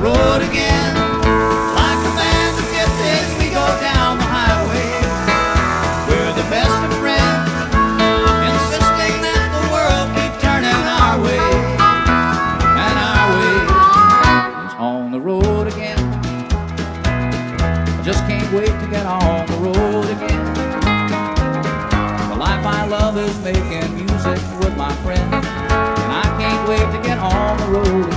Road again. Like a band of gypsies, we go down the highway. We're the best of friends, insisting that the world keep turning our way. And our way is on the road again. I just can't wait to get on the road again. The life I love is making music with my friends. And I can't wait to get on the road.